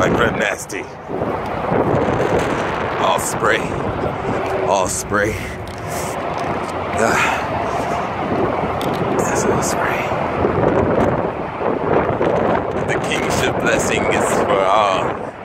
like red Nasty. All spray. All spray. Ah. That's all spray. The kingship blessing is for all.